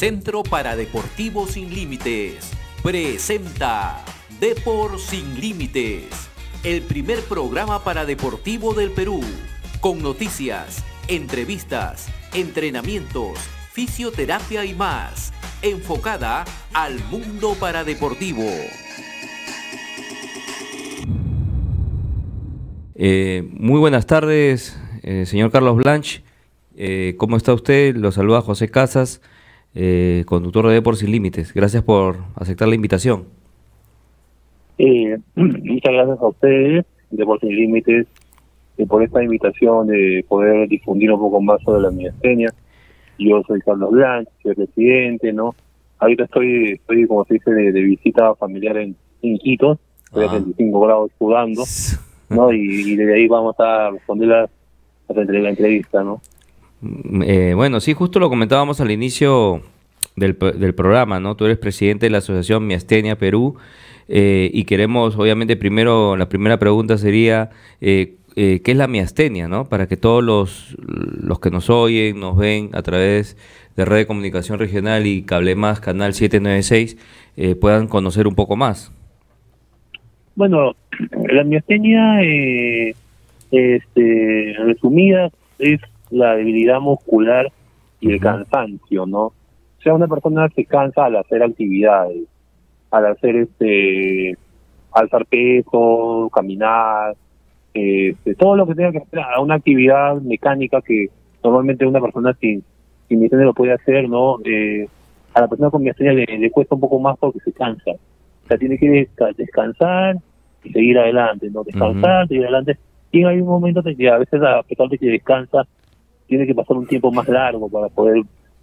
Centro para Deportivos Sin Límites presenta Depor Sin Límites, el primer programa para deportivo del Perú, con noticias, entrevistas, entrenamientos, fisioterapia y más, enfocada al mundo paradeportivo. Eh, muy buenas tardes, eh, señor Carlos Blanch. Eh, ¿Cómo está usted? Lo saluda José Casas, eh, conductor de Deportes Sin Límites. Gracias por aceptar la invitación. Eh, muchas gracias a ustedes, Deportes Sin Límites, eh, por esta invitación de poder difundir un poco más sobre la miastenia. Yo soy Carlos Blanch, soy presidente, ¿no? Ahorita estoy, estoy como se dice, de, de visita familiar en, en Quito, estoy Ah. a 35 grados sudando, ¿no? Y, y desde ahí vamos a responder la, la entrevista, ¿no? Mm, eh, bueno, sí, justo lo comentábamos al inicio del, del programa, ¿no? Tú eres presidente de la Asociación Miastenia Perú eh, y queremos, obviamente, primero, la primera pregunta sería, eh, eh, ¿qué es la miastenia, ¿no? Para que todos los, los que nos oyen, nos ven a través de Red de Comunicación Regional y Cable Más, Canal 796, eh, puedan conocer un poco más. Bueno, la miastenia, eh, este, resumida, es la debilidad muscular y el cansancio, ¿no? O sea, una persona se cansa al hacer actividades, al hacer este, alzar peso, caminar, este, todo lo que tenga que hacer a una actividad mecánica que normalmente una persona sin, sin miastenia lo puede hacer, ¿no? Eh, a la persona con miastenia le, le cuesta un poco más porque se cansa. O sea, tiene que desca- descansar y seguir adelante, ¿no? Descansar, seguir adelante. Y hay un momento que a veces, a pesar de que descansa, tiene que pasar un tiempo más largo para poder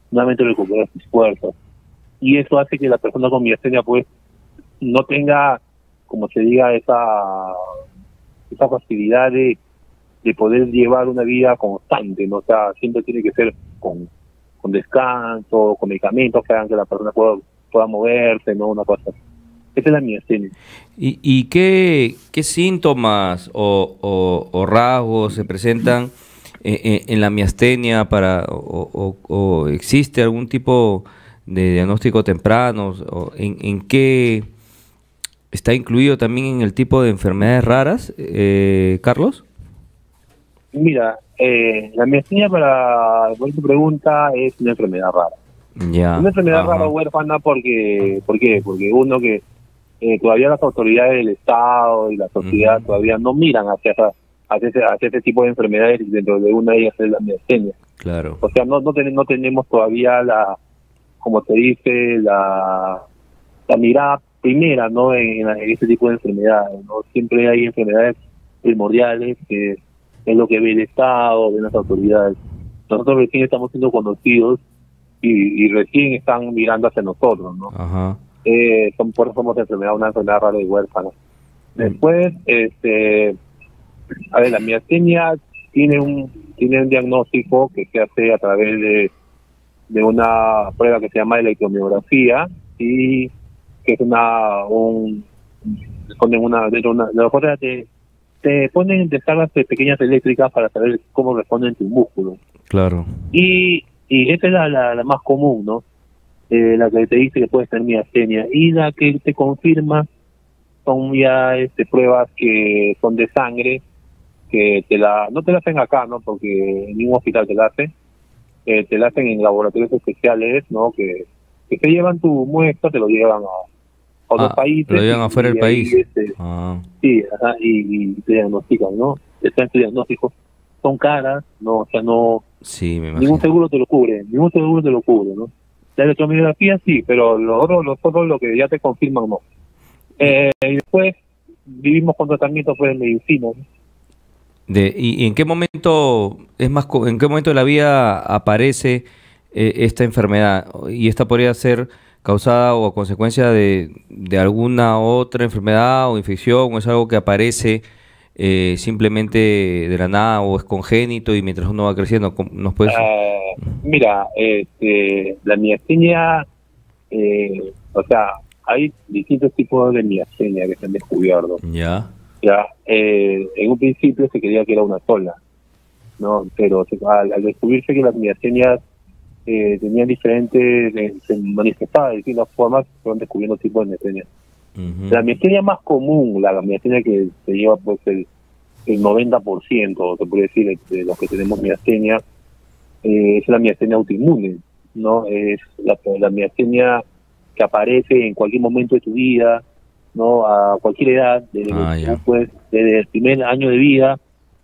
nuevamente recuperar sus fuerzas. Y eso hace que la persona con miastenia, pues, no tenga, como se diga, esa, esa facilidad de, de poder llevar una vida constante, ¿no? O sea, siempre tiene que ser con, con descanso, con medicamentos que hagan que la persona pueda, pueda moverse, ¿no? Una cosa. Esa es la miastenia. ¿Y, y qué, qué síntomas o rasgos se presentan eh, eh, en la miastenia para o, o- o existe algún tipo de diagnóstico temprano? O en, en qué está incluido también en el tipo de enfermedades raras, eh, Carlos? Mira, eh, la miastenia, para responder tu pregunta, es una enfermedad rara. Una enfermedad ajá. rara huérfana porque, ¿por qué? Porque uno que eh, todavía las autoridades del Estado y la sociedad todavía no miran hacia, hacia, ese, hacia ese tipo de enfermedades y dentro de una de ellas es la miastenia. Claro. O sea, no, no, ten- no tenemos todavía la, como se dice, la, la mirada primera ¿no? en, en, en este tipo de enfermedades. ¿no? Siempre hay enfermedades primordiales que es lo que ve el Estado, ven las autoridades. Nosotros recién estamos siendo conocidos y, y recién están mirando hacia nosotros, ¿no? Ajá. Eh, son, por eso somos enfermedad, una enfermedad rara y huérfana. Después, este, a ver, la miastenia tiene un tiene un diagnóstico que se hace a través de, de una prueba que se llama electromiografía y que es una un ponen una de una de te, te ponen descargas de pequeñas eléctricas para saber cómo responden tus músculos Claro. y, y esa es la, la, la más común, ¿no? Eh, la que te dice que puedes tener miastenia. Y la que te confirma son ya este, pruebas que son de sangre, que te la no te la hacen acá, ¿no? Porque en ningún hospital te la hacen. Eh, te la hacen en laboratorios especiales, ¿no? Que, que te llevan tu muestra, te lo llevan a otros Ah, países. lo llevan afuera del país. este, Ah, Sí, ajá, y, y te diagnostican, ¿no? Hacen tu diagnóstico. Son caras, ¿no? O sea, no sí, me ningún seguro te lo cubre, ningún seguro te lo cubre, ¿no? La electromiografía sí, pero los otros, los otros lo que ya te confirman no. Eh, y después vivimos con tratamientos pues, de medicina. ¿no? De, y, y en qué momento es más en qué momento de la vida aparece eh, esta enfermedad y esta podría ser causada o a consecuencia de, de alguna otra enfermedad o infección o es algo que aparece eh, simplemente de la nada o es congénito y mientras uno va creciendo ¿cómo- nos puedes Eh, mira, este, la miastenia, eh, o sea, hay distintos tipos de miastenia que se han descubierto. ya Ya, eh, en un principio se creía que era una sola, ¿no? Pero se- al, al descubrirse que las miastenias eh, tenían diferentes, eh, se manifestaba de distintas formas, fueron descubriendo tipos de miastenia. La miastenia más común, la miastenia que se lleva pues el, el 90%, se puede decir, de los que tenemos miastenia, eh, es la miastenia autoinmune, ¿no? Es la, la miastenia que aparece en cualquier momento de tu vida, ¿no? A cualquier edad, desde, ah, pues, desde el primer año de vida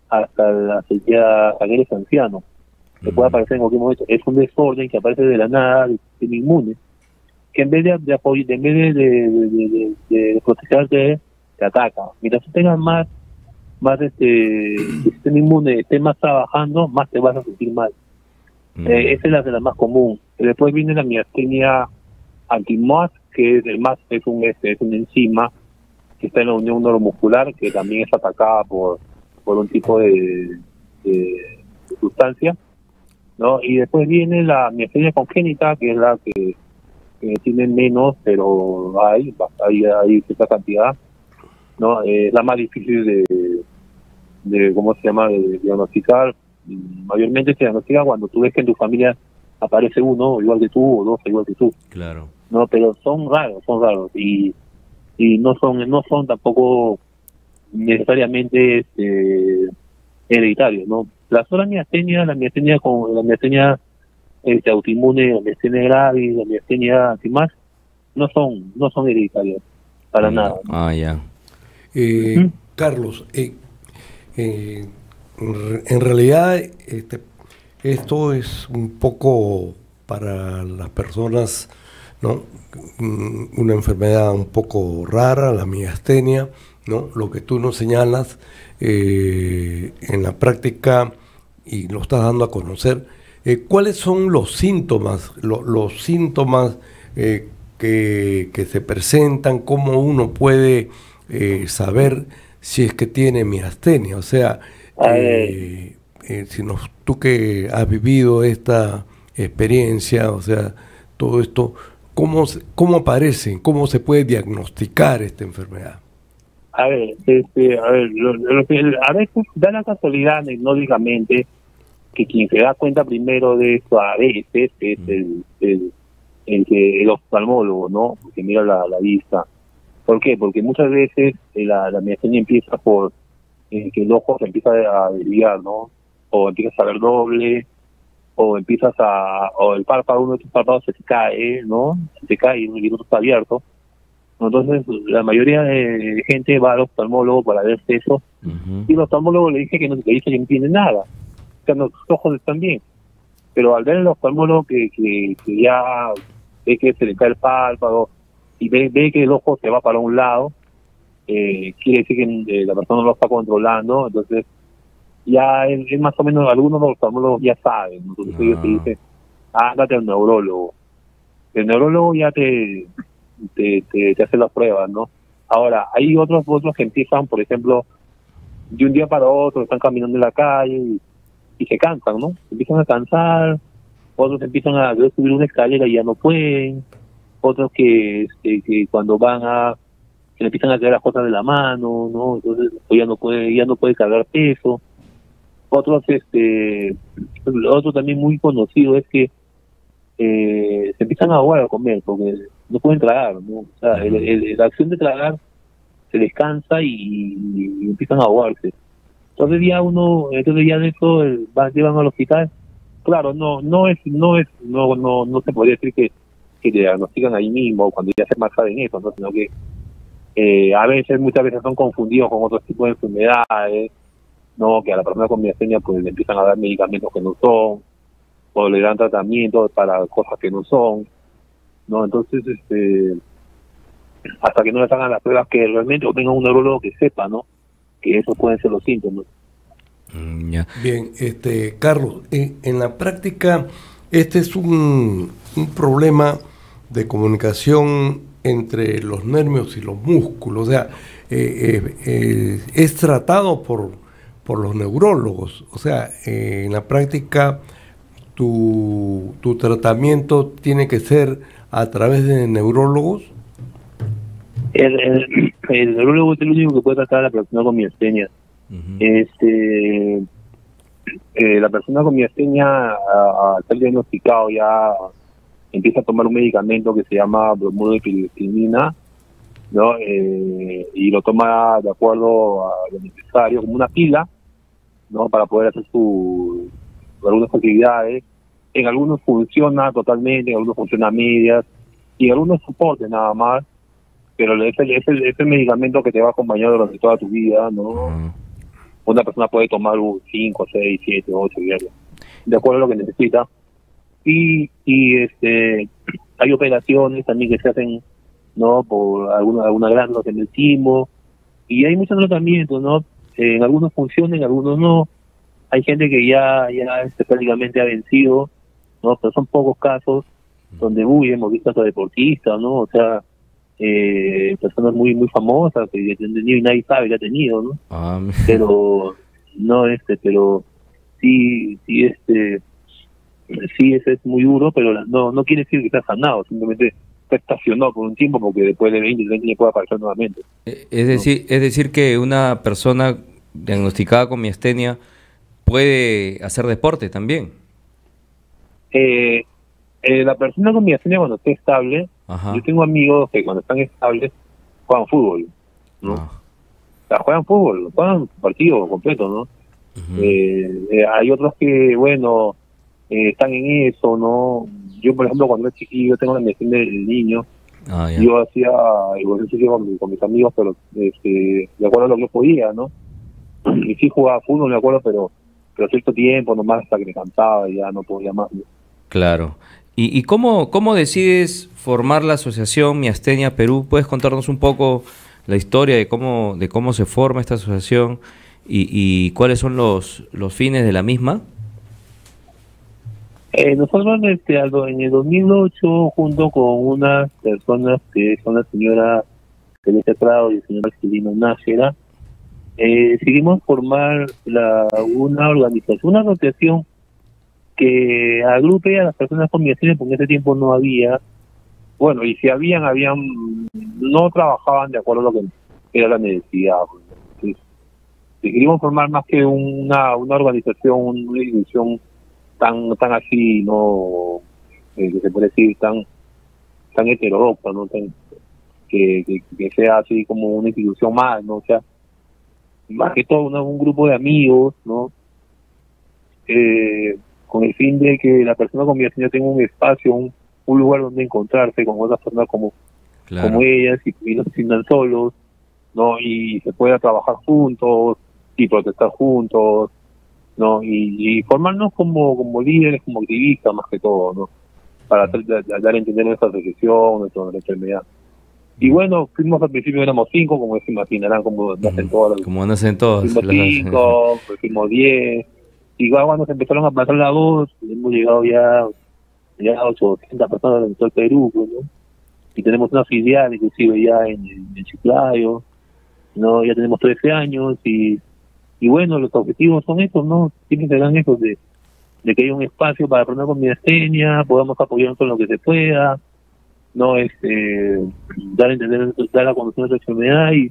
hasta la ya que eres anciano. Que puede aparecer en cualquier momento. Es un desorden que aparece de la nada del sistema inmune, que en vez de, de en vez de, de, protegerte, te ataca. Mientras tú tengas más, más este, el sistema inmune esté más trabajando, más te vas a sentir mal. Eh, esa es la de la más común. Después viene la miastenia antimás, que es el más es un este, es una enzima que está en la unión neuromuscular, que también es atacada por por un tipo de, sustancia, ¿no? Y después viene la miastenia congénita, que es la que, tiene menos, pero hay, hay, cierta cantidad, ¿no? Es la más difícil de, de ¿cómo se llama?, de diagnosticar. Mayormente se diagnostica cuando tú ves que en tu familia aparece uno igual que tú o dos igual que tú. Claro. No, pero son raros, son raros y y no son no son tampoco necesariamente este, hereditario, ¿no? La sola miastenia, la miastenia con la miastenia este, autoinmune, la miastenia grave, la miastenia antimás, no son, no son hereditarias, para nada. Ah, ya. Eh, Carlos, eh, eh, en realidad este, esto es un poco para las personas, ¿no? Mm, una enfermedad un poco rara, la miastenia, ¿no? Lo que tú nos señalas eh, en la práctica y lo estás dando a conocer, eh, ¿cuáles son los síntomas, los síntomas eh, que, se presentan, cómo uno puede saber si es que tiene miastenia? O sea, si nos, tú que has vivido esta experiencia, o sea, todo esto, ¿cómo, cómo aparece, cómo se puede diagnosticar esta enfermedad? A ver, este, a ver, lo, que a veces da la casualidad anecdóticamente que quien se da cuenta primero de esto a veces es el, el, el, el oftalmólogo, ¿no? Que mira la, la vista. ¿Por qué? Porque muchas veces eh, la, la miastenia empieza por eh, que el ojo se empieza a desviar, ¿no? O empiezas a ver doble, o empiezas a, o el párpado, uno de tus párpados se te cae, ¿no? Se te cae y el otro está abierto entonces, la mayoría de gente va al oftalmólogo para ver eso. Y el oftalmólogo le dice que no, le dice que no tiene nada. O sea, los ojos están bien. Pero al ver el oftalmólogo que, que, ya ve que se le cae el párpado y ve, ve que el ojo se va para un lado, eh, quiere decir que eh, la persona no lo está controlando. Entonces, ya es, más o menos, algunos de los oftalmólogos ya saben. Entonces, ellos te dicen, ándate al neurólogo. El neurólogo ya te te, te, hacen las pruebas, ¿no? Ahora, hay otros otros que empiezan, por ejemplo, de un día para otro, están caminando en la calle y, se cansan, ¿no? empiezan a cansar, otros empiezan a subir una escalera y ya no pueden, otros que, este, que cuando van a que le empiezan a caer las cosas de la mano, ¿no? Entonces ya no puede ya no puede cargar peso. Otros este otro también muy conocido es que eh, se empiezan a ahogar a comer porque no pueden tragar, ¿no? O sea, la acción de tragar se descansa y, empiezan a ahogarse. Entonces ya uno, entonces ya de eso va, llevan al hospital. Claro, no, no es, no es, no, no, no se podría decir que, que diagnostican ahí mismo cuando ya se más en eso, ¿no? Sino que eh, a veces, muchas veces son confundidos con otros tipos de enfermedades, ¿no? Que a la persona con miastenia pues le empiezan a dar medicamentos que no son, o le dan tratamientos para cosas que no son, ¿no? Entonces, este, hasta que no le hagan las pruebas que realmente o tenga un neurólogo que sepa, ¿no? Que esos pueden ser los síntomas. Mm, Bien, este, Carlos, en, la práctica, este es un, un problema de comunicación entre los nervios y los músculos, o sea, eh, eh, eh, es tratado por, por los neurólogos, o sea, en la práctica tu, tu tratamiento tiene que ser a través de neurólogos? El, el, neurólogo es el único que puede tratar a la persona con miastenia. Este, eh, la persona con miastenia al ser diagnosticado ya empieza a tomar un medicamento que se llama bromuro de ¿no? Eh, y lo toma de acuerdo a lo necesario, como una pila, ¿no? Para poder hacer su, algunas actividades. En algunos funciona totalmente, en algunos funciona a medias, y en algunos soporte nada más, pero es el, es, el, es el medicamento que te va a acompañar durante toda tu vida, ¿no? Una persona puede tomar 5, 6, 7, 8 diarios, de acuerdo a lo que necesita. Y, y este hay operaciones también que se hacen no por alguna alguna glándula en el timo y hay muchos tratamientos no en algunos funcionan en algunos no. Hay gente que ya ya este, prácticamente ha vencido no pero son pocos casos donde uy hemos visto a deportistas no o sea eh, personas muy muy famosas que y nadie sabe que ha tenido no ah, pero no este pero sí sí este sí ese es muy duro pero no no quiere decir que está sanado simplemente está estacionado por un tiempo porque después de 20 30 años puede aparecer nuevamente eh, es decir es decir que una persona diagnosticada con miastenia puede hacer deporte también eh, eh, la persona con miastenia cuando esté estable, yo tengo amigos que cuando están estables juegan fútbol, ¿no? Ah. O sea, juegan fútbol, juegan partido completo, ¿no? Eh, hay otros que, bueno, están en eso, ¿no? Yo, por ejemplo, cuando era chiquillo, tengo la miastenia del niño, ah, yo hacía igual con, con, mis amigos, pero este, de acuerdo a lo que podía, ¿no? Y sí jugaba fútbol, me acuerdo, pero pero cierto tiempo nomás hasta que me cansaba y ya no podía más. Claro. ¿Y, y cómo, cómo decides formar la asociación Miastenia Perú? ¿Puedes contarnos un poco la historia de cómo, de cómo se forma esta asociación y, y cuáles son los, los fines de la misma? Eh, nosotros este, en el 2008, junto con unas personas que son la señora Teresa Prado y el señor Marcelino Nájera, eh, decidimos formar la, una organización, una asociación que agrupe a las personas con migraciones, porque en ese tiempo no había, bueno, y si habían, habían, no trabajaban de acuerdo a lo que era la necesidad. Entonces, decidimos formar más que una, una organización, una institución tan, tan así, no, eh, que se puede decir, tan, tan heterodoxa, ¿no? Tan, que, que, sea así como una institución más, ¿no? O sea, más que todo un grupo de amigos, ¿no? Eh, con el fin de que la persona con migración tenga un espacio, un, lugar donde encontrarse con otras personas como, como ellas y, no se sientan solos, ¿no? Y se pueda trabajar juntos y protestar juntos, ¿no? Y, formarnos como, como líderes, como activistas más que todo, ¿no? Para dar a entender nuestra asociación, nuestra, enfermedad. Y bueno, fuimos al principio éramos cinco, como se imaginarán, como nacen todos. Como nacen todos. Fuimos cinco, fuimos diez, y cuando se empezaron a pasar la voz, hemos llegado ya, ya a 800 personas en todo el Perú, pues, ¿no? Y tenemos una filial inclusive ya en, en Chiclayo, ¿no? Ya tenemos 13 años y, y bueno, los objetivos son estos, ¿no? Tienen que ser estos de, de que haya un espacio para aprender con miastenia, podamos apoyarnos con lo que se pueda, no este dar a entender dar a conocer nuestra enfermedad y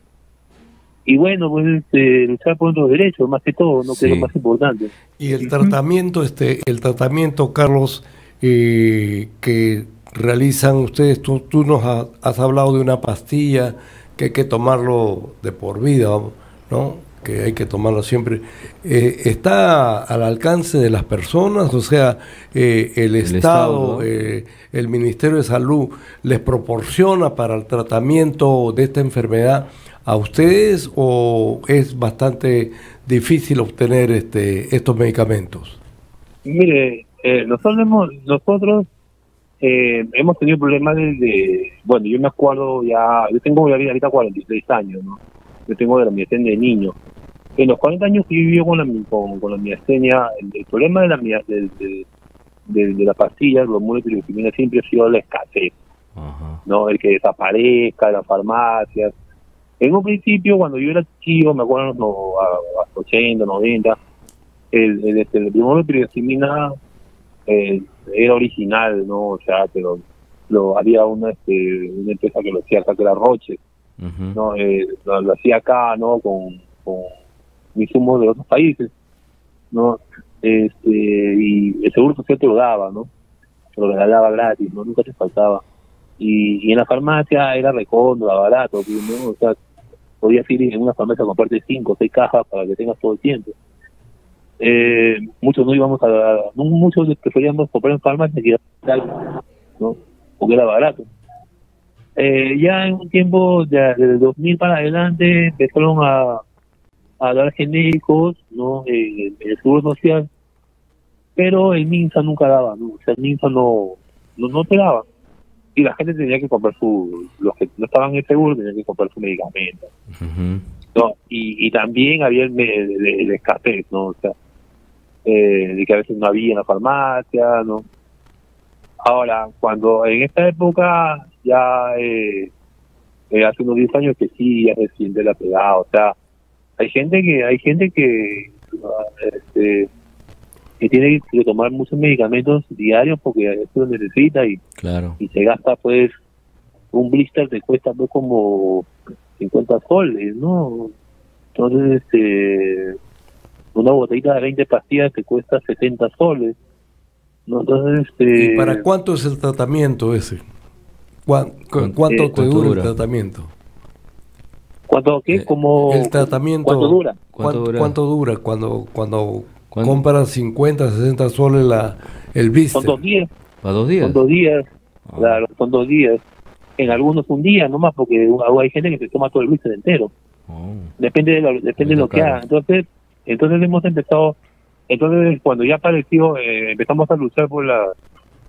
y bueno, pues este, luchar por nuestros derechos, más que todo, no que es lo más importante. Y el tratamiento, este, el tratamiento, Carlos, eh, que realizan ustedes, tú, tú nos has hablado de una pastilla que hay que tomarlo de por vida, ¿no? Que hay que tomarlo siempre, eh, está al alcance de las personas, o sea, eh, el, Estado, el Ministerio de Salud les proporciona para el tratamiento de esta enfermedad a ustedes o es bastante difícil obtener este estos medicamentos? Mire, eh, nosotros hemos, nosotros eh, hemos tenido problemas desde, bueno, yo me acuerdo ya, yo tengo ya ahorita 46 años, ¿no? Yo tengo de la de niño. En los 40 años que vivió con la, con, con la miastenia, el, problema de la, de, de, de, la pastilla, los siempre ha sido la escasez, ¿no? El que desaparezca de las farmacias, en un principio, cuando yo era chico, me acuerdo, no, a, 80, 90, el, el, este, el eh, era original, ¿no? O sea, pero lo había una, este, una empresa que lo hacía acá, que era Roche, ¿no? Eh, lo, hacía acá, ¿no? Con, con insumos de otros países, ¿no? este, y el seguro social te lo daba, ¿no? Lo regalaba gratis, ¿no? Nunca te faltaba. Y, y en la farmacia era recondo, barato, ¿no? O sea, podías ir en una farmacia a comprarte cinco o seis cajas para que tengas todo el tiempo. Eh, muchos no íbamos a, muchos preferíamos comprar en farmacia que ¿no? Porque era barato. Eh, ya en un tiempo, de, desde el 2000 para adelante, empezaron a, a dar genéricos, ¿no? En, el seguro social, pero el MINSA nunca daba, ¿no? O sea, el MINSA no, no, no te daba y la gente tenía que comprar su, los que no estaban en seguro tenían que comprar su medicamento. no y, y también había el, el, escasez, ¿no? O sea, eh, de que a veces no había en la farmacia, ¿no? Ahora, cuando en esta época, ya eh, eh hace unos 10 años que sí, ya se siente la pegada, o sea, hay gente que, hay gente que, este, que tiene que tomar muchos medicamentos diarios porque eso lo necesita y, claro. y se gasta pues un blister te cuesta pues como 50 soles, ¿no? Entonces, este, una botellita de 20 pastillas te cuesta 70 soles. ¿no? Entonces, este, ¿Y para cuánto es el tratamiento ese? ¿Cuánto, cuánto te dura, el tratamiento? ¿Cuánto qué? Eh, como, el tratamiento, ¿Cuánto dura? ¿Cuánto, dura? ¿Cuánto dura cuando, cuando compras 50, 60 soles la, el blister? Son dos días. ¿Para dos días? Son dos días, ah. claro, son dos días. En algunos un día nomás, porque hay gente que se toma todo el blister entero. Oh. Depende de lo, depende de lo que haga. Entonces, entonces hemos empezado, entonces cuando ya apareció, eh, empezamos a luchar por la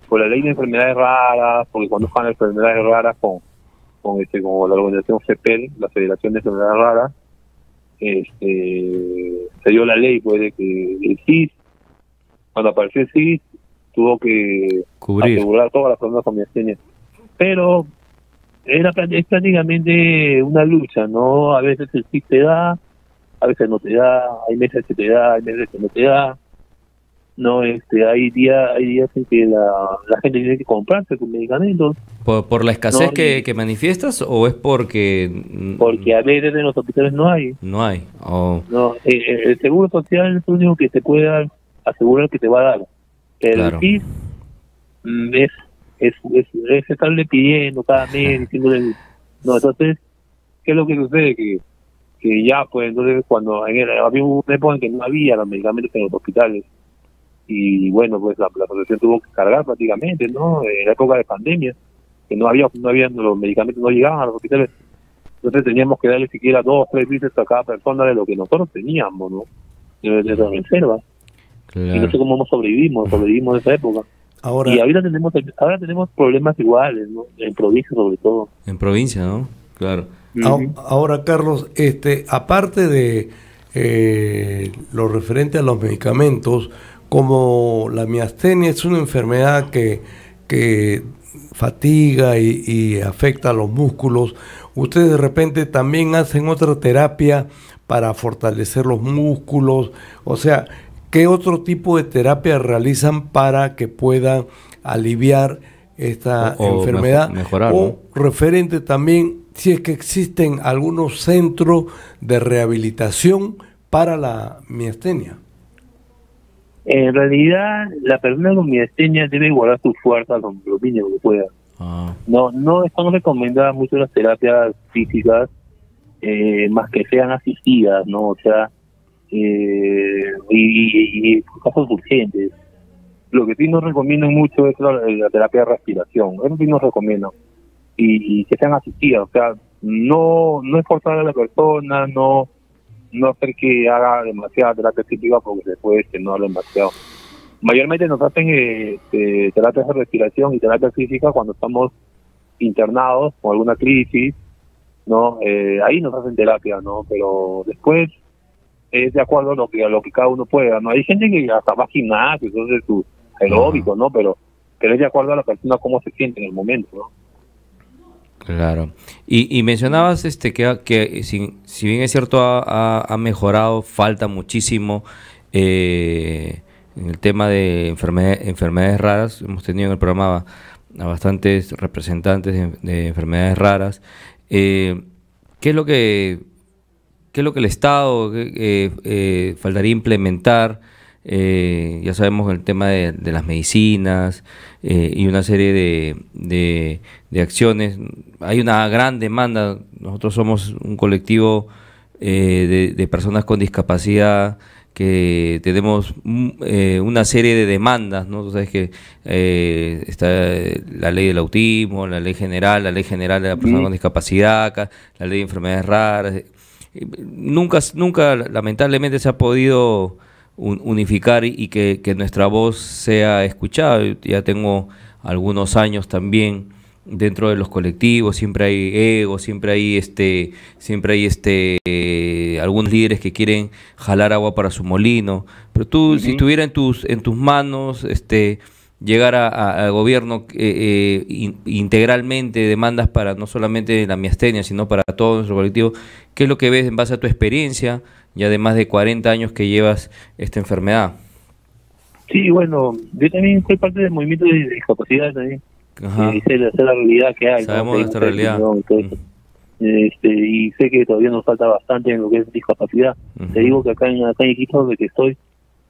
por la ley de enfermedades raras, porque cuando las enfermedades raras con con este con la organización FEPEL, la Federación de Enfermedades Raras, este, se dio la ley pues de que el CIS, cuando apareció el CIS, tuvo que Cubrir. asegurar todas las personas con miastenia. Pero era es prácticamente una lucha, ¿no? A veces el CIS te da, a veces no te da, hay meses que te da, hay meses que no te da. No, este, hay días, hay días en que la, la gente tiene que comprarse sus medicamentos. ¿Por, por la escasez que, que, manifiestas o es porque...? Porque a veces en los hospitales no hay. No hay. Oh. No, eh, eh, el, seguro social es lo único que te puede asegurar que te va a dar. El claro. Mm, es, es, es, es, estarle pidiendo cada mes, diciéndole... No, entonces, ¿qué es lo que sucede? Que que ya pues entonces cuando en el, había una época en que no había los medicamentos en los hospitales y bueno pues la, la asociación tuvo que cargar prácticamente no en la época de pandemia que no había no había los medicamentos no llegaban a los hospitales. Entonces teníamos que darle siquiera dos tres veces a cada persona de lo que nosotros teníamos no de, de las reservas claro. y no sé cómo sobrevivimos sobrevivimos de esa época. Ahora y ahora tenemos ahora tenemos problemas iguales no en provincia sobre todo. En provincia no claro. Ahora, Carlos, este, aparte de eh, lo referente a los medicamentos, como la miastenia es una enfermedad que, que fatiga y, y, afecta a los músculos, ustedes de repente también hacen otra terapia para fortalecer los músculos, o sea, ¿qué otro tipo de terapia realizan para que puedan aliviar esta o, o enfermedad? Mejorar, o ¿no? referente también si es que existen algunos centros de rehabilitación para la miastenia. En realidad, la persona con miastenia debe guardar su fuerza lo, lo mínimo que pueda. Ah. No, no están recomendadas mucho las terapias físicas, eh, más que sean asistidas, ¿no? O sea, eh, y, y, y, casos urgentes. Lo que sí nos recomiendan mucho es la, la terapia de respiración. Eso sí nos recomiendan y, y, que sean asistidas, o sea, no no esforzar a la persona, no no hacer que haga demasiada terapia física porque después que no habla demasiado. Mayormente nos hacen eh, eh, terapias de respiración y terapia física cuando estamos internados con alguna crisis, ¿no? Eh, ahí nos hacen terapia, ¿no? Pero después es de acuerdo a lo que a lo que cada uno pueda, ¿no? Hay gente que hasta va a gimnasio, entonces su aeróbico, ¿no? Pero, pero es de acuerdo a la persona cómo se siente en el momento, ¿no? Claro. Y, y, mencionabas este que, que si, bien es cierto ha, mejorado, falta muchísimo eh, en el tema de enfermedad, enfermedades raras. Hemos tenido en el programa a bastantes representantes de, de enfermedades raras. Eh, ¿Qué es lo que qué es lo que el Estado eh, faltaría implementar eh, ya sabemos el tema de, las medicinas eh, y una serie de, de, acciones. Hay una gran demanda, nosotros somos un colectivo eh, de, personas con discapacidad que tenemos mm, una serie de demandas, ¿no? Tú sabes que está la ley del autismo, la ley general, la ley general de la persona con discapacidad, la ley de enfermedades raras. Nunca, nunca, lamentablemente, se ha podido unificar y que, nuestra voz sea escuchada. Ya tengo algunos años también dentro de los colectivos, siempre hay ego, siempre hay este, siempre hay este algunos líderes que quieren jalar agua para su molino. Pero tú, si estuviera en tus, en tus manos, este llegar al gobierno eh, eh, integralmente demandas para no solamente la miastenia, sino para todo nuestro colectivo. ¿Qué es lo que ves en base a tu experiencia? Ya de más de 40 años que llevas esta enfermedad. Sí, bueno, yo también soy parte del movimiento de discapacidad también. Y sé, la realidad que hay. Sabemos nuestra realidad. Este, y sé que todavía nos falta bastante en lo que es discapacidad. Te digo que acá en, acá en Iquitos, donde que estoy,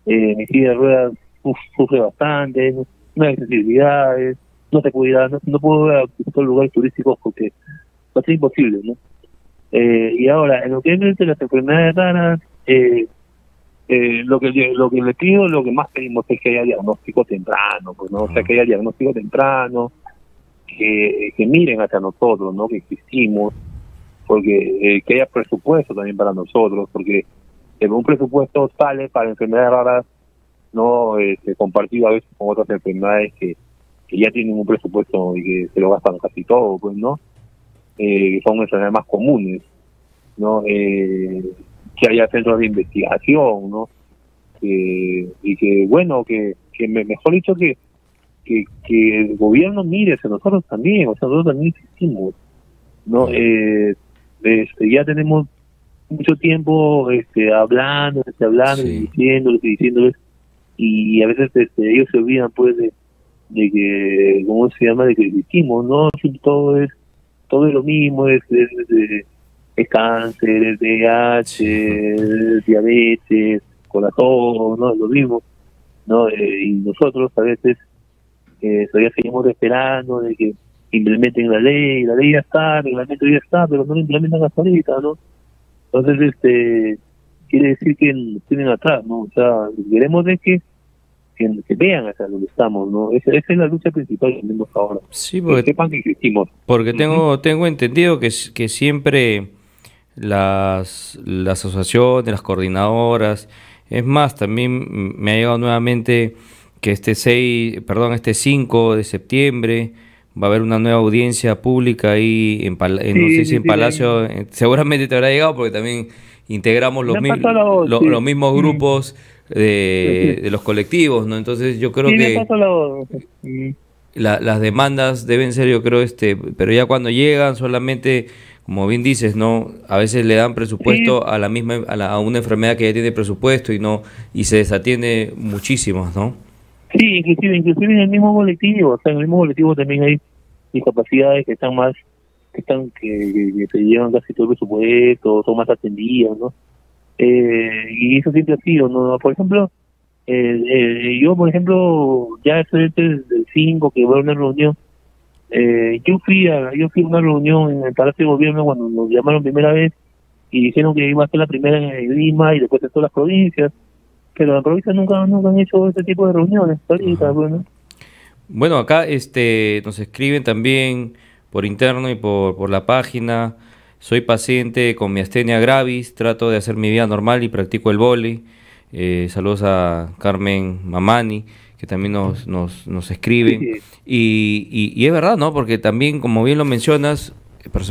eh, mi silla de ruedas sufre bastante, no, hay accesibilidades, no se cuida, no, no puedo ir a otros lugares turísticos porque va a ser imposible, ¿no? Eh, y ahora, en lo que es las enfermedades raras, eh, eh, lo que lo que le pido, lo que más pedimos es que haya diagnóstico temprano, pues, ¿no? O sea, que haya diagnóstico temprano, que, que miren hacia nosotros, ¿no? Que existimos, porque que haya presupuesto también para nosotros, porque un presupuesto sale para enfermedades raras, no este, compartido a veces con otras enfermedades que, que ya tienen un presupuesto y que se lo gastan casi todo, pues, ¿no? Eh, son enfermedades más comunes, ¿no? Eh, que haya centros de investigación, ¿no? y que, bueno, que, que mejor dicho, que, que, que el gobierno mire hacia nosotros también, o sea, nosotros también existimos, ¿no? Eh, este, ya tenemos mucho tiempo este, hablando, este, hablando, y diciéndoles y diciéndoles, y a veces este, ellos se olvidan, pues, de, de que, ¿cómo se llama?, de que existimos, ¿no? Todo es todo es lo mismo, es, es, cáncer, es VIH, diabetes, corazón, ¿no? Es lo mismo, ¿no? Eh, y nosotros a veces eh, todavía seguimos esperando de que implementen la ley, la ley ya está, el reglamento ya está, pero no lo implementan hasta ahorita, ¿no? Entonces, este, quiere decir que tienen atrás, ¿no? O sea, lo que queremos es que que, vean hasta donde estamos, ¿no? Esa, es la lucha principal que tenemos ahora. Sí, porque, que sepan que existimos. Porque tengo, tengo entendido que, que siempre las, las asociaciones, las coordinadoras, es más, también me ha llegado nuevamente que este 6, perdón, este 5 de septiembre va a haber una nueva audiencia pública ahí en, no sé si en Palacio, seguramente te habrá llegado porque también integramos los, los mismos grupos de, los colectivos, ¿no? Entonces yo creo que las demandas deben ser, yo creo, este, pero ya cuando llegan solamente, como bien dices, ¿no? A veces le dan presupuesto a la misma, a, una enfermedad que ya tiene presupuesto y no, y se desatiende muchísimo, ¿no? Sí, inclusive, inclusive en el mismo colectivo, o sea, en el mismo colectivo también hay discapacidades que están más, que están, que, que, que llevan casi todo el presupuesto, son más atendidas, ¿no? Eh, y eso siempre ha sido, ¿no? Por ejemplo, eh, eh, yo, por ejemplo, ya estoy desde el 5 que voy a una reunión, eh, yo fui a yo fui a una reunión en el Palacio de Gobierno cuando nos llamaron primera vez y dijeron que iba a ser la primera en Lima y después en todas las provincias, pero las provincias nunca, nunca han hecho este tipo de reuniones ahorita, bueno. Bueno, acá este nos escriben también por interno y por, por la página soy paciente con miastenia gravis, trato de hacer mi vida normal y practico el vóley. Eh, saludos a Carmen Mamani, que también nos, nos, nos escribe. Y, y, es verdad, ¿no? Porque también, como bien lo mencionas,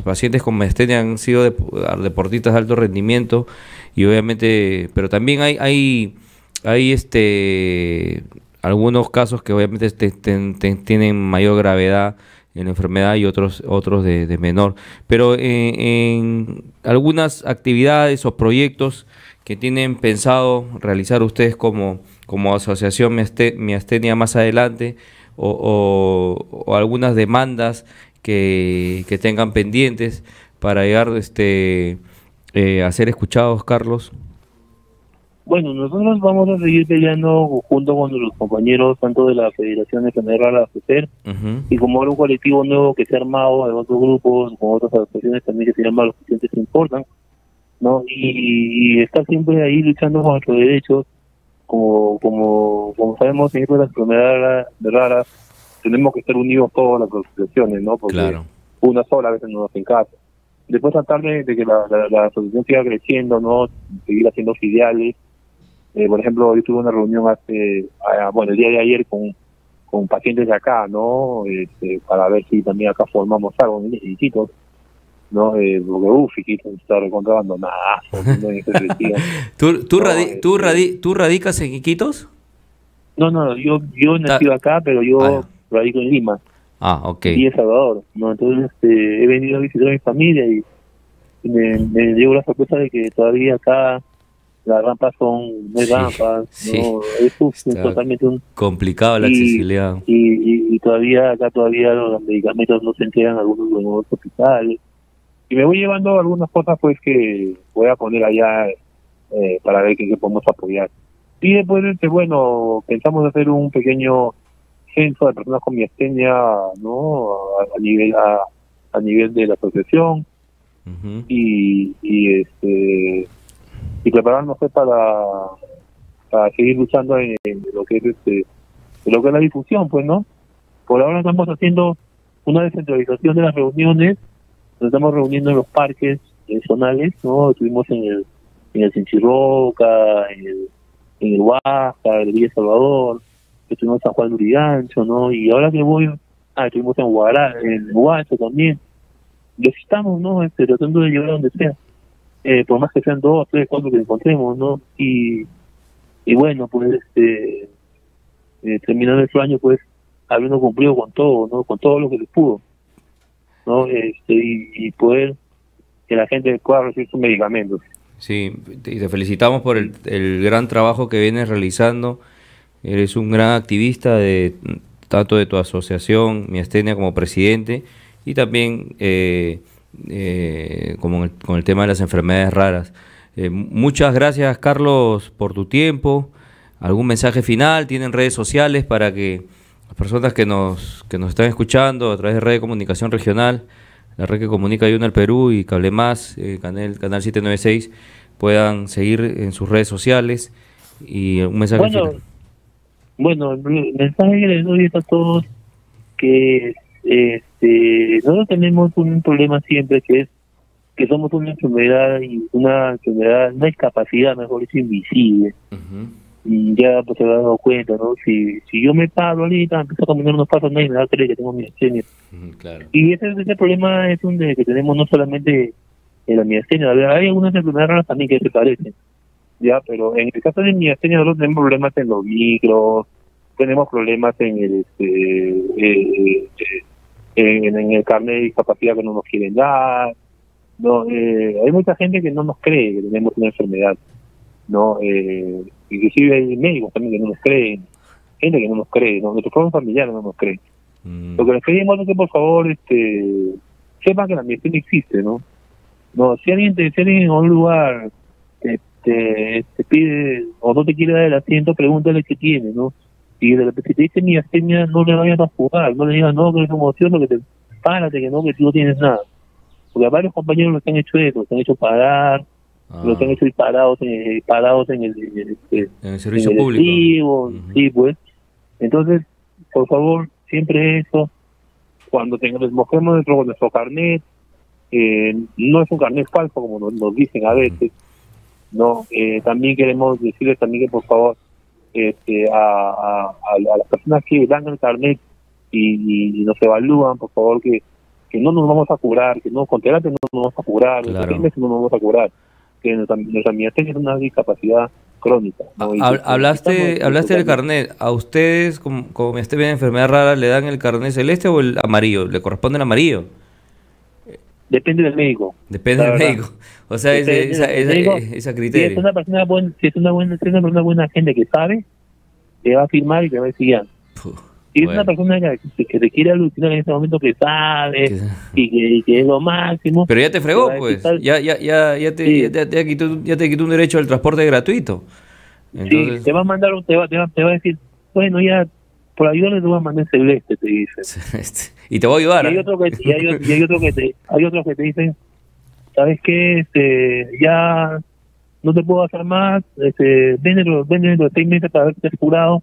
pacientes con miastenia han sido deportistas de alto rendimiento y obviamente, pero también hay, hay, hay este, algunos casos que obviamente tienen mayor gravedad en enfermedad y otros, otros de, menor. Pero eh, en, algunas actividades o proyectos que tienen pensado realizar ustedes como, como asociación Miastenia más adelante o, algunas demandas que, que, tengan pendientes para llegar este, eh, a ser escuchados, Carlos? Bueno, nosotros vamos a seguir peleando junto con los compañeros tanto de la Federación de General a FECER Ujú. y como ahora un colectivo nuevo que se ha armado de otros grupos, con otras asociaciones también que se llama Los Pacientes que Importan, ¿no? Y, y estar siempre ahí luchando por nuestros derechos, como como como sabemos de las enfermedades raras, tenemos que estar unidos todas las asociaciones, ¿no? Porque Claro. una sola a veces no nos caso. Después tratar de, de que la, la, la asociación siga creciendo, ¿no? Seguir haciendo filiales. Eh, por ejemplo, yo tuve una reunión hace, ah, bueno, el día de ayer con, con pacientes de acá, ¿no? Este, para ver si también acá formamos algo, ¿no? Iquitos, ¿no? Eh, porque, uff, Iquitos está recontra. En sentido. ¿Tú, tú, No, radi- tú, este- radi- tú radicas en Iquitos? No, no, yo, yo nacido acá, pero yo Ah. radico en Lima. Ah, ok. y El Salvador, ¿no? Entonces este, he venido a visitar a mi familia y, me, me dio la sorpresa de que todavía acá las rampas son, hay Sí, rampas, sí. ¿no? Es Está- totalmente un... Complicado la y- accesibilidad. Y, y, y todavía acá todavía los medicamentos no se entregan a algunos de los hospitales. Y me voy llevando algunas cosas pues que voy a poner allá eh, para ver qué podemos apoyar. Y después, este, bueno, pensamos hacer un pequeño censo de personas con miastenia, ¿no? A, a nivel a, a nivel de la asociación Ujú. y, y este y prepararnos pues, para para seguir luchando en, lo que es este lo que es la difusión pues no por ahora estamos haciendo una descentralización de las reuniones nos estamos reuniendo en los parques zonales no estuvimos en el en el Sinchirroca en el en el Huasca en el Villa Salvador estuvimos en San Juan de Urigancho no y ahora que voy ah estuvimos en Guará en Huacho también así estamos, ¿no? Este, tratando de llegar donde sea. Eh, por más que sean dos, tres, cuatro que encontremos, ¿no? Y, y bueno, pues, este, eh, terminando el año, pues, habiendo cumplido con todo, ¿no? Con todo lo que les pudo, ¿no? Este, y, y poder que la gente pueda recibir sus medicamentos. Sí, y te felicitamos por el, el gran trabajo que vienes realizando. Eres un gran activista de tanto de tu asociación, Miastenia, como presidente, y también eh, eh, como el- con el tema de las enfermedades raras. Eh, muchas gracias, Carlos, por tu tiempo. ¿Algún mensaje final? ¿Tienen redes sociales para que las personas que nos, que nos están escuchando a través de Red de Comunicación Regional, la red que comunica Ayuno al Perú y Cable Más, eh, canal, canal 796, puedan seguir en sus redes sociales? Y un mensaje Bueno, final. bueno, el mensaje que les doy es a todos que este, nosotros tenemos un problema siempre que es que somos una enfermedad y una enfermedad, una discapacidad, mejor dicho, invisible. Y ya pues se han dado cuenta, ¿no? Si, si yo me paro ahorita, empiezo a caminar unos pasos, nadie me va a creer que tengo miastenia. Claro. Y ese, ese problema es un de que tenemos no solamente en la miastenia, hay algunas enfermedades raras también que se parecen, ya, pero en el caso de miastenia nosotros tenemos problemas en los micros, tenemos problemas en el este eh, eh, en, en el carnet de discapacidad que no nos quieren dar, no eh, hay mucha gente que no nos cree que tenemos una enfermedad, no eh, inclusive hay médicos también que no nos creen, gente que no nos cree, ¿no? nuestros propios familiares no nos creen. Mm, Lo que les pedimos es que por favor este sepan que la miastenia existe, ¿no? No, si alguien te, si alguien en un lugar te, te, te pide o no te quiere dar el asiento, pregúntale qué tiene, ¿no? Y de repente si te dice miastenia, no le vayas a jugar, no le digas no, que es emoción, que te párate, que no, que tú no tienes nada. Porque a varios compañeros los han hecho eso, los han hecho parar, ah, los han hecho ir parados en, parados en el, en el, este, en el servicio en el público. sí, pues. Entonces, por favor, siempre eso, cuando tengamos, mostremos nuestro, nuestro carnet, eh, no es un carnet falso como nos, nos dicen a veces, no, eh, también queremos decirles también que por favor, este, a, a, a- las personas que dan el carnet y, y- nos evalúan, por favor, que, que no nos vamos a curar, que no, con terapia no nos vamos a curar, Claro. meses no nos vamos a curar, que nuestra, nuestra es una discapacidad crónica. ¿no? Y Hab- que Hablaste, hablaste del carnet. ¿A ustedes, como, como este bien enfermedad rara, le dan el carnet celeste o el amarillo? ¿Le corresponde el amarillo? Depende del médico. Depende del médico. O sea, Depende esa, del esa, médico. esa Si es criterio. una persona buena, si es una buena, si es una persona buena gente que sabe, te va a firmar y te va a decir ya. Puh, Si es bueno. una persona que, que te quiere alucinar en ese momento que sabe y que, y que es lo máximo. Pero ya te fregó, te pues. Ya, ya, ya, ya, te, Sí. ya, te, quitó, ya te quitó un derecho al transporte gratuito. sí, te va a mandar, te va, te va, te va a decir, bueno, ya, por ayudarle te voy a mandar celeste, te dice. Este, y te voy a ayudar. Y hay, ¿eh? otro que, y hay, y hay otro que te, hay otros que te dicen, ¿sabes qué? Este, ya no te puedo hacer más, este, ven dentro, de seis meses para ver si te has curado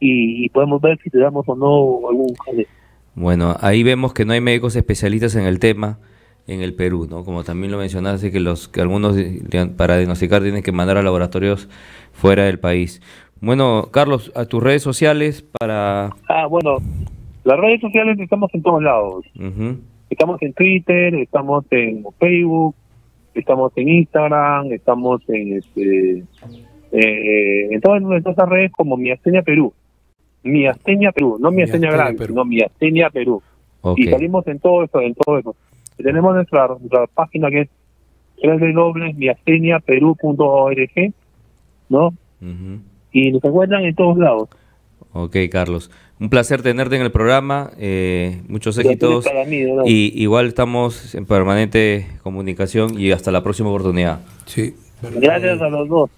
y, y podemos ver si te damos o no algún jale. Bueno, ahí vemos que no hay médicos especialistas en el tema en el Perú, ¿no? Como también lo mencionaste, que los que algunos para diagnosticar tienen que mandar a laboratorios fuera del país. Bueno, Carlos, a tus redes sociales para... Ah, bueno, las redes sociales estamos en todos lados. Estamos en Twitter, estamos en Facebook, estamos en Instagram, estamos en este eh, en todas esas redes como Miastenia Perú. Miastenia Perú, no Miastenia Miastenia Grande, Perú. sino Miastenia Perú. Ok, Y salimos en todo eso, en todo eso. Y tenemos nuestra, nuestra página que es www.miasteniaperú.org, ¿no? ujú. Y nos encuentran en todos lados. Ok, Carlos. Un placer tenerte en el programa, eh, muchos éxitos para mí, ¿no? y igual estamos en permanente comunicación y hasta la próxima oportunidad. Sí. Gracias a los dos.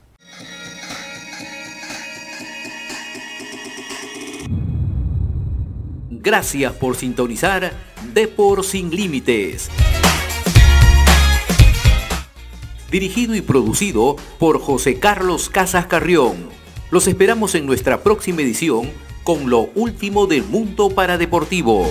Gracias por sintonizar Depor Sin Límites. Dirigido y producido por José Carlos Casas Carrión. Los esperamos en nuestra próxima edición con lo último del mundo paradeportivo.